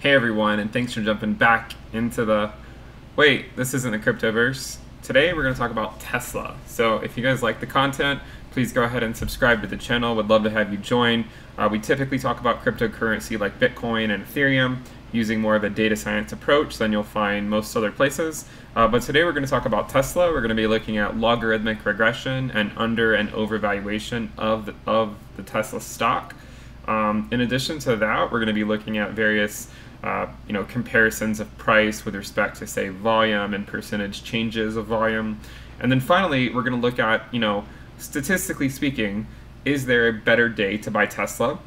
Hey everyone, and thanks for jumping back into the. Wait, this isn't the cryptoverse. Today we're going to talk about Tesla. So if you guys like the content, please go ahead and subscribe to the channel. Would love to have you join. Uh, we typically talk about cryptocurrency like Bitcoin and Ethereum using more of a data science approach than you'll find most other places. Uh, but today we're going to talk about Tesla. We're going to be looking at logarithmic regression and under and overvaluation of the, of the Tesla stock. Um, in addition to that, we're going to be looking at various uh, you know, comparisons of price with respect to, say, volume and percentage changes of volume. And then finally, we're going to look at, you know, statistically speaking, is there a better day to buy Tesla?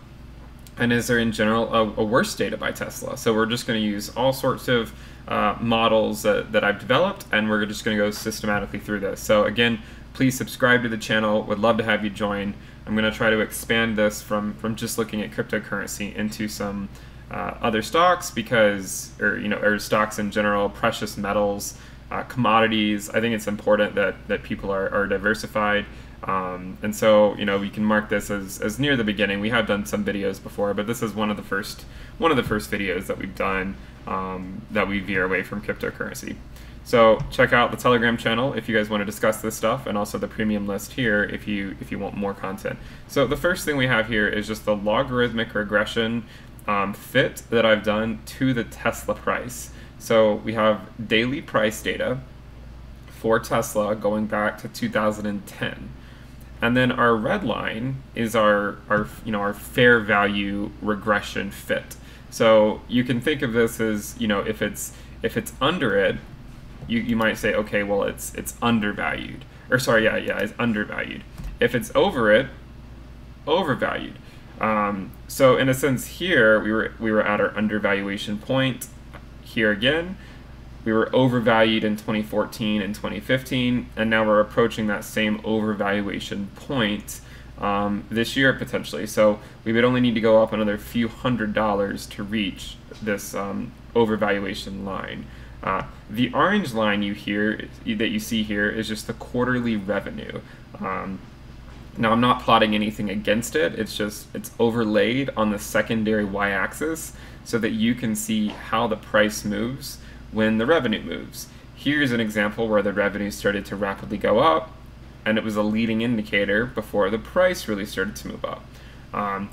And is there, in general, a, a worse day to buy Tesla? So we're just going to use all sorts of uh, models that, that I've developed, and we're just going to go systematically through this. So again, please subscribe to the channel. Would love to have you join. I'm going to try to expand this from, from just looking at cryptocurrency into some uh, other stocks because, or you know, or stocks in general, precious metals, uh, commodities. I think it's important that that people are, are diversified. Um, and so, you know, we can mark this as, as near the beginning. We have done some videos before, but this is one of the first one of the first videos that we've done um, that we veer away from cryptocurrency. So check out the Telegram channel if you guys want to discuss this stuff, and also the premium list here if you if you want more content. So the first thing we have here is just the logarithmic regression um, fit that I've done to the Tesla price. So we have daily price data for Tesla going back to 2010. And then our red line is our, our, you know, our fair value regression fit. So you can think of this as, you know, if it's if it's under it, you, you might say, okay, well it's it's undervalued. Or sorry, yeah, yeah, it's undervalued. If it's over it, overvalued. Um, so in a sense here, we were, we were at our undervaluation point. Here again, we were overvalued in 2014 and 2015, and now we're approaching that same overvaluation point um, this year potentially. So we would only need to go up another few hundred dollars to reach this um, overvaluation line. Uh, the orange line you hear that you see here is just the quarterly revenue. Um, now I'm not plotting anything against it, it's just, it's overlaid on the secondary y-axis so that you can see how the price moves when the revenue moves. Here's an example where the revenue started to rapidly go up and it was a leading indicator before the price really started to move up. Um,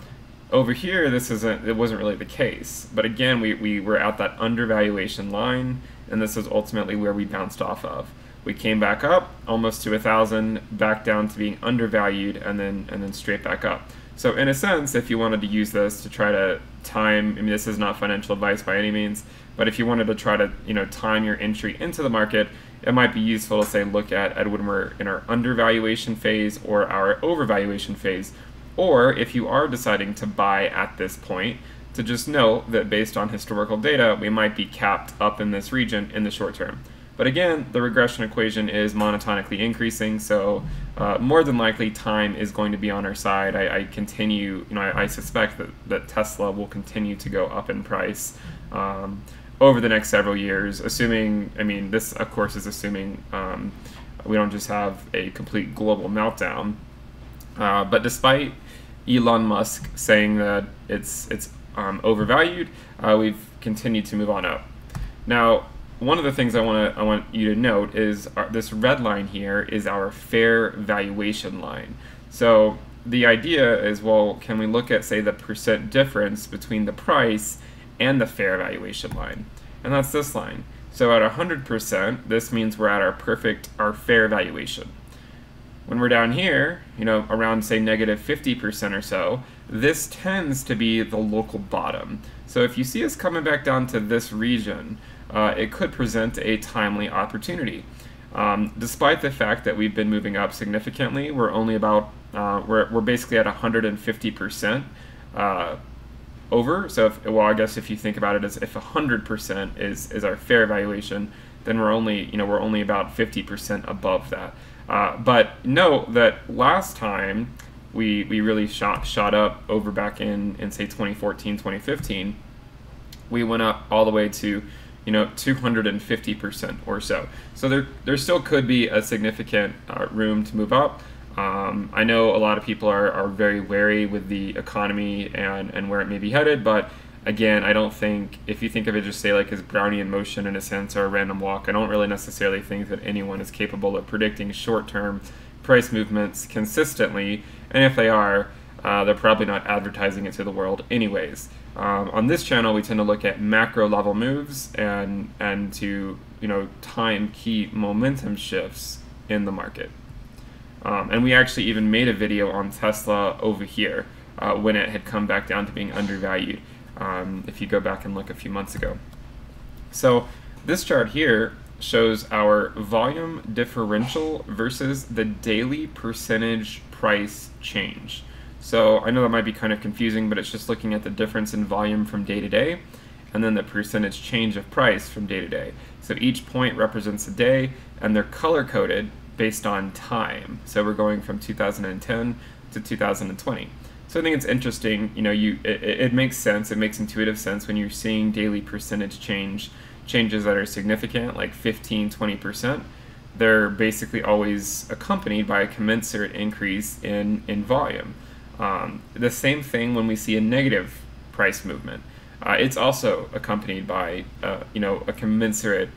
over here, this isn't, it wasn't really the case. But again, we, we were at that undervaluation line and this is ultimately where we bounced off of. We came back up almost to a thousand, back down to being undervalued, and then and then straight back up. So in a sense, if you wanted to use this to try to time, I mean, this is not financial advice by any means, but if you wanted to try to you know time your entry into the market, it might be useful to say look at, at when we're in our undervaluation phase or our overvaluation phase, or if you are deciding to buy at this point, to just know that based on historical data, we might be capped up in this region in the short term. But again, the regression equation is monotonically increasing, so uh, more than likely time is going to be on our side. I, I continue, you know, I, I, suspect that, that Tesla will continue to go up in price um, over the next several years, assuming, I mean, this of course is assuming um, we don't just have a complete global meltdown. Uh, but despite Elon Musk saying that it's, it's um, overvalued, uh, we've continued to move on up. Now, one of the things I want to I want you to note is our, this red line here is our fair valuation line. So the idea is, well, can we look at say the percent difference between the price and the fair valuation line? And that's this line. So at 100%, this means we're at our perfect, our fair valuation. When we're down here, you know, around say negative 50% or so, this tends to be the local bottom. So if you see us coming back down to this region, uh, it could present a timely opportunity. Um, despite the fact that we've been moving up significantly, we're only about, uh, we're, we're basically at 150% uh, over. So, if, well, I guess if you think about it as if 100% is, is our fair valuation, then we're only, you know, we're only about 50% above that. Uh, but note that last time we, we really shot, shot up over back in, in say 2014, 2015, we went up all the way to you know 250% or so. So there there still could be a significant uh, room to move up. Um, I know a lot of people are, are very wary with the economy and, and where it may be headed, but again, I don't think if you think of it just say like as Brownian motion in a sense or a random walk, I don't really necessarily think that anyone is capable of predicting short-term price movements consistently. And if they are, uh, they're probably not advertising it to the world anyways. Um, on this channel, we tend to look at macro level moves and and to you know time key momentum shifts in the market. Um, and we actually even made a video on Tesla over here uh, when it had come back down to being undervalued. Um, if you go back and look a few months ago. So this chart here shows our volume differential versus the daily percentage price change. So I know that might be kind of confusing, but it's just looking at the difference in volume from day to day and then the percentage change of price from day to day. So each point represents a day and they're color coded based on time. So we're going from 2010 to 2020. So I think it's interesting, you know, you it, it makes sense, it makes intuitive sense when you're seeing daily percentage change changes that are significant, like 15, 20%, they're basically always accompanied by a commensurate increase in, in volume. Um, the same thing when we see a negative price movement. Uh, it's also accompanied by uh, you know a commensurate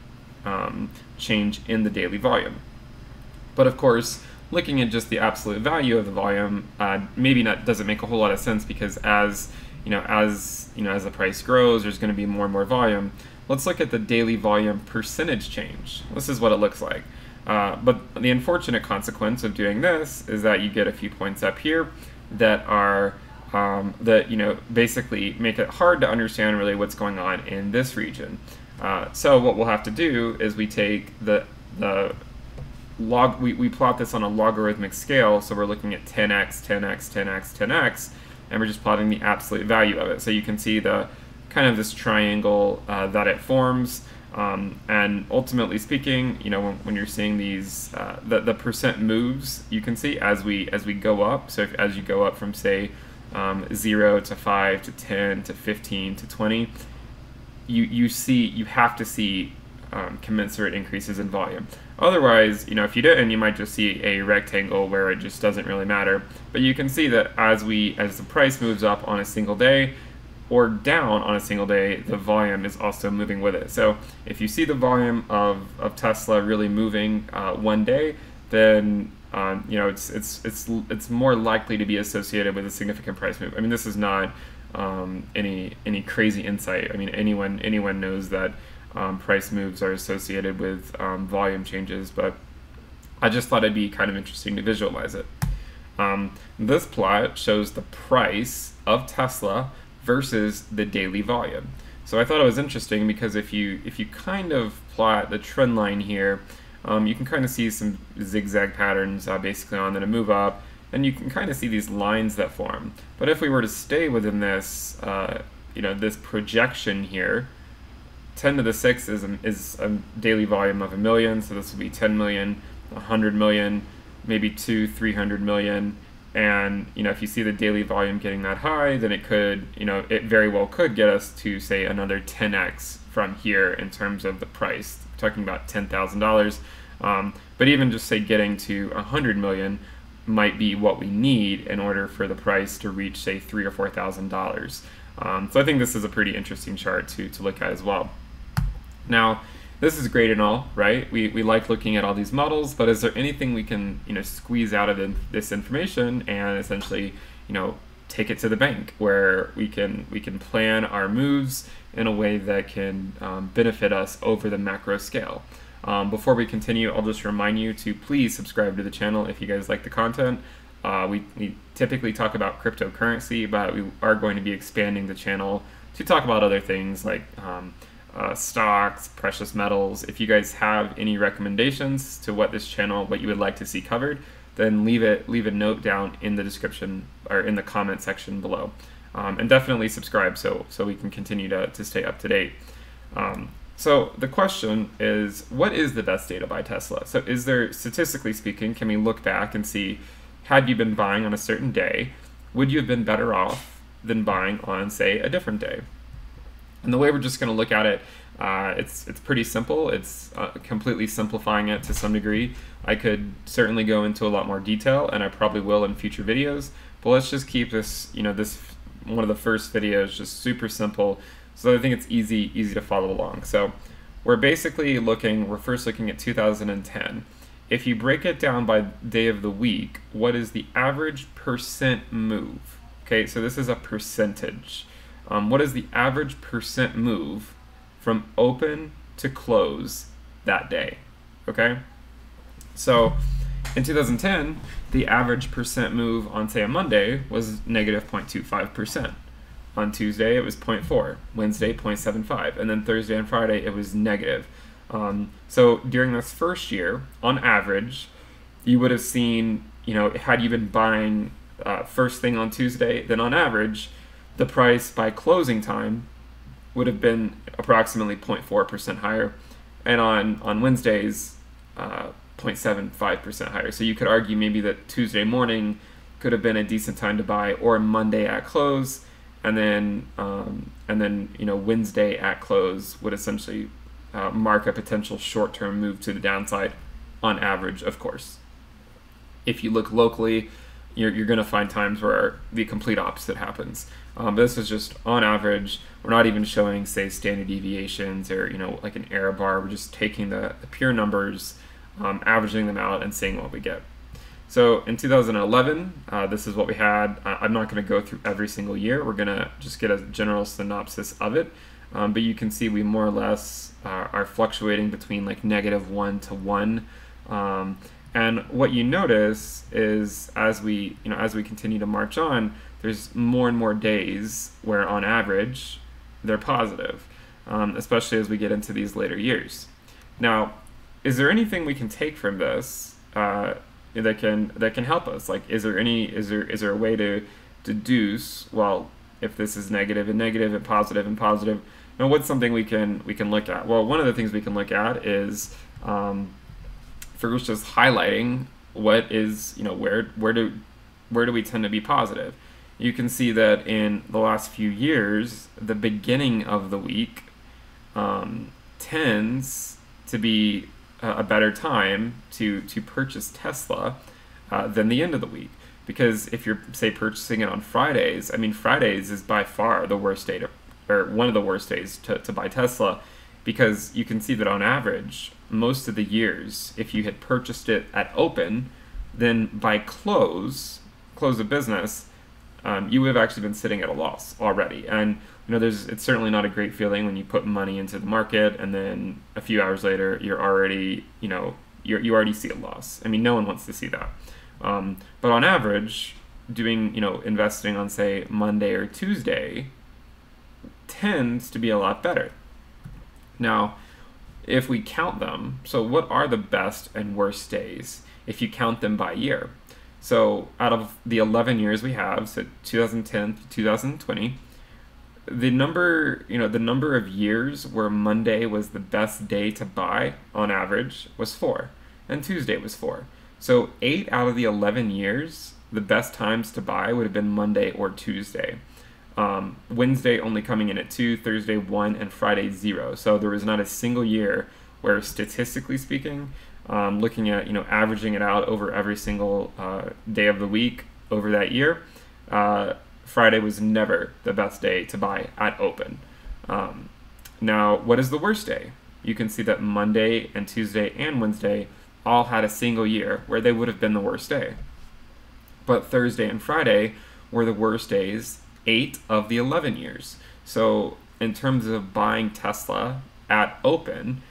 um, change in the daily volume. But of course, looking at just the absolute value of the volume uh, maybe not doesn't make a whole lot of sense because as you know as you know as the price grows, there's going to be more and more volume. Let's look at the daily volume percentage change. This is what it looks like. Uh, but the unfortunate consequence of doing this is that you get a few points up here that are um, that you know basically make it hard to understand really what's going on in this region. Uh, so what we'll have to do is we take the the log we, we plot this on a logarithmic scale so we're looking at 10x 10x 10x 10x and we're just plotting the absolute value of it so you can see the kind of this triangle uh, that it forms. Um, and ultimately speaking, you know, when, when you're seeing these, uh, the, the percent moves, you can see as we as we go up. So if, as you go up from say um, zero to five to ten to fifteen to twenty, you you see you have to see um, commensurate increases in volume. Otherwise, you know, if you didn't, you might just see a rectangle where it just doesn't really matter. But you can see that as we as the price moves up on a single day, or down on a single day, the volume is also moving with it. So if you see the volume of, of Tesla really moving uh, one day, then um, you know it's it's it's it's more likely to be associated with a significant price move. I mean, this is not um, any any crazy insight. I mean, anyone anyone knows that um, price moves are associated with um, volume changes, but I just thought it'd be kind of interesting to visualize it. Um, this plot shows the price of Tesla versus the daily volume. So I thought it was interesting because if you if you kind of plot the trend line here, um, you can kind of see some zigzag patterns uh, basically on that move up, and you can kind of see these lines that form. But if we were to stay within this, uh, you know, this projection here, 10 to the 6 is a, is a daily volume of a million, so this would be 10 million, 100 million, maybe 2, 300 million, and you know if you see the daily volume getting that high then it could you know it very well could get us to say another 10x from here in terms of the price. We're talking about $10000 um, but even just say getting to 100 million might be what we need in order for the price to reach say three or four thousand dollars. Um, so i think this is a pretty interesting chart to, to look at as well. Now this is great and all, right? We, we like looking at all these models, but is there anything we can, you know, squeeze out of this information and essentially, you know, take it to the bank where we can we can plan our moves in a way that can um, benefit us over the macro scale. Um, before we continue, I'll just remind you to please subscribe to the channel if you guys like the content. Uh, we, we typically talk about cryptocurrency, but we are going to be expanding the channel to talk about other things like um, uh, stocks, precious metals. If you guys have any recommendations to what this channel, what you would like to see covered, then leave it leave a note down in the description or in the comment section below. Um, and definitely subscribe so so we can continue to, to stay up to date. Um, so the question is, what is the best day to buy Tesla? So is there, statistically speaking, can we look back and see, had you been buying on a certain day, would you have been better off than buying on, say, a different day? And the way we're just going to look at it, uh, it's it's pretty simple. It's uh, completely simplifying it to some degree. I could certainly go into a lot more detail, and I probably will in future videos. But let's just keep this, you know, this one of the first videos, just super simple. So I think it's easy easy to follow along. So we're basically looking, we're first looking at 2010. If you break it down by day of the week, what is the average percent move? Okay, so this is a percentage. Um, what is the average percent move from open to close that day? Okay, so in 2010, the average percent move on, say, a Monday was negative 0.25%. On Tuesday, it was 0.4. Wednesday, 0.75. And then Thursday and Friday, it was negative. Um, so during this first year, on average, you would have seen, you know, had you been buying uh, first thing on Tuesday, then on average, the price by closing time would have been approximately 0.4% higher. And on, on Wednesdays, uh, 0.75% higher. So you could argue maybe that Tuesday morning could have been a decent time to buy, or Monday at close, and then um, and then you know Wednesday at close would essentially uh, mark a potential short-term move to the downside, on average, of course. If you look locally, you're, you're going to find times where the complete opposite happens. Um, this is just on average. We're not even showing, say, standard deviations or you know like an error bar. We're just taking the, the pure numbers um, averaging them out and seeing what we get. So in 2011, uh, this is what we had. I'm not going to go through every single year. We're going to just get a general synopsis of it. Um, but you can see we more or less uh, are fluctuating between like negative one to one. Um, and what you notice is as we, you know, as we continue to march on, there's more and more days where on average they're positive, um, especially as we get into these later years. Now, is there anything we can take from this uh, that can that can help us? Like, is there any is there is there a way to deduce? Well, if this is negative and negative and positive and positive, you what's something we can we can look at? Well, one of the things we can look at is um, first just highlighting what is you know where where do where do we tend to be positive? You can see that in the last few years, the beginning of the week um, tends to be a better time to to purchase Tesla uh, than the end of the week. Because if you're say purchasing it on Fridays, I mean Fridays is by far the worst day to, or one of the worst days to, to buy Tesla, because you can see that on average, most of the years, if you had purchased it at open, then by close, close of business, um, you would have actually been sitting at a loss already. And you know, there's it's certainly not a great feeling when you put money into the market and then a few hours later you're already, you know, you you already see a loss. I mean, no one wants to see that. Um, but on average, doing you know investing on say Monday or Tuesday tends to be a lot better. Now, if we count them, so what are the best and worst days if you count them by year? So out of the 11 years we have, so 2010 to 2020, the number, you know, the number of years where Monday was the best day to buy on average was 4 and Tuesday was 4. So 8 out of the 11 years, the best times to buy would have been Monday or Tuesday. Um, Wednesday only coming in at 2, Thursday 1 and Friday 0. So there was not a single year where statistically speaking um, looking at you know averaging it out over every single uh, day of the week over that year, uh, Friday was never the best day to buy at open. Um, now, what is the worst day? You can see that Monday and Tuesday and Wednesday all had a single year where they would have been the worst day. But Thursday and Friday were the worst days, eight of the 11 years. So, in terms of buying Tesla at open,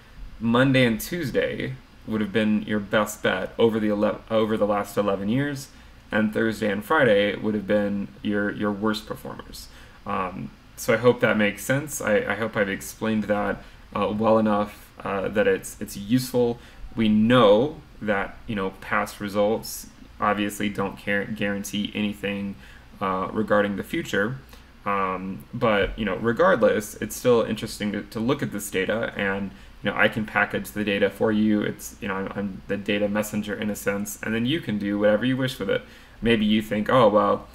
Monday and Tuesday would have been your best bet over the 11, over the last 11 years, and Thursday and Friday would have been your your worst performers. Um, so I hope that makes sense. I, I hope I've explained that uh, well enough uh, that it's it's useful. We know that you know past results obviously don't guarantee anything uh, regarding the future. Um, but you know, regardless, it's still interesting to, to look at this data and you know, I can package the data for you. It's, you know, I'm, I'm, the data messenger in a sense, and then you can do whatever you wish with it. Maybe you think, oh, well,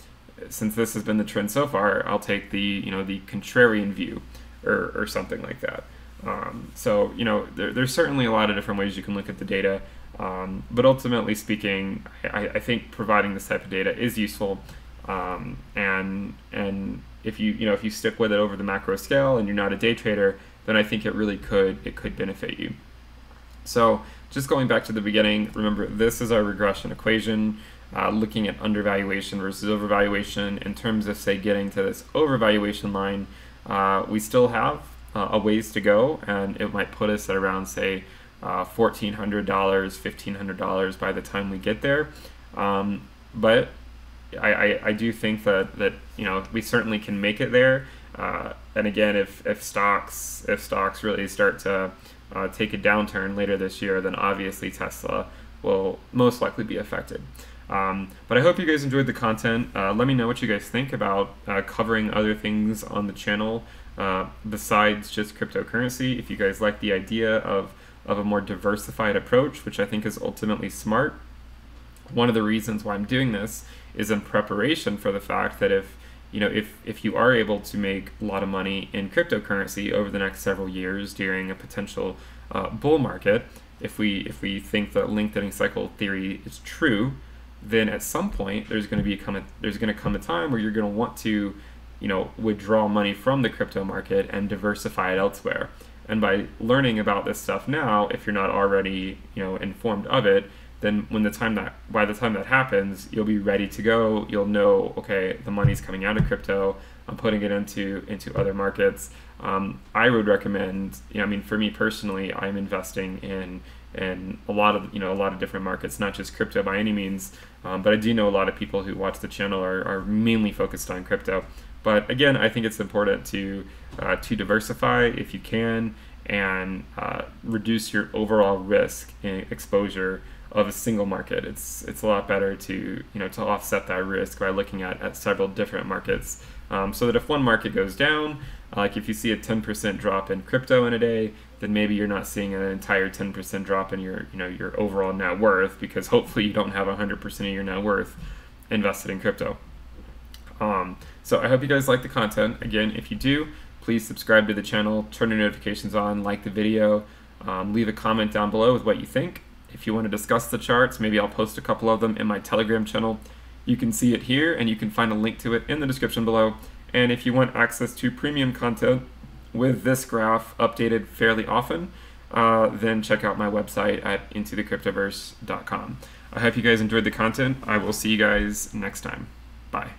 since this has been the trend so far, I'll take the, you know, the contrarian view or, or something like that. Um, so, you know, there, there's certainly a lot of different ways you can look at the data. Um, but ultimately speaking, I, I, think providing this type of data is useful. Um, and and if you you know if you stick with it over the macro scale and you're not a day trader, then I think it really could it could benefit you. So just going back to the beginning, remember this is our regression equation, uh, looking at undervaluation versus overvaluation. In terms of say getting to this overvaluation line, uh, we still have uh, a ways to go, and it might put us at around say $1,400, uh, $1,500 by the time we get there. Um, but I, I, I, do think that, that you know we certainly can make it there. Uh, and again, if, if stocks if stocks really start to uh, take a downturn later this year, then obviously Tesla will most likely be affected. Um, but I hope you guys enjoyed the content. Uh, let me know what you guys think about uh, covering other things on the channel uh, besides just cryptocurrency. If you guys like the idea of, of a more diversified approach, which I think is ultimately smart, one of the reasons why I'm doing this is in preparation for the fact that if you know if if you are able to make a lot of money in cryptocurrency over the next several years during a potential uh, bull market, if we if we think that lengthening cycle theory is true, then at some point there's going to be come a, there's going to come a time where you're going to want to you know withdraw money from the crypto market and diversify it elsewhere. And by learning about this stuff now, if you're not already you know informed of it, then when the time that by the time that happens, you'll be ready to go. You'll know, okay, the money's coming out of crypto. I'm putting it into into other markets. Um, I would recommend. You know, I mean, for me personally, I'm investing in in a lot of you know a lot of different markets, not just crypto by any means. Um, but I do know a lot of people who watch the channel are, are mainly focused on crypto. But again, I think it's important to uh, to diversify if you can and uh, reduce your overall risk and exposure of a single market. It's it's a lot better to you know to offset that risk by looking at, at several different markets. Um, so that if one market goes down, like if you see a 10% drop in crypto in a day, then maybe you're not seeing an entire 10% drop in your you know your overall net worth because hopefully you don't have 100% of your net worth invested in crypto. Um, so I hope you guys like the content. Again, if you do, please subscribe to the channel, turn your notifications on, like the video, um, leave a comment down below with what you think. If you want to discuss the charts, maybe I'll post a couple of them in my Telegram channel. You can see it here, and you can find a link to it in the description below. And if you want access to premium content with this graph updated fairly often, uh, then check out my website at intothecryptoverse.com. I hope you guys enjoyed the content. I will see you guys next time. Bye.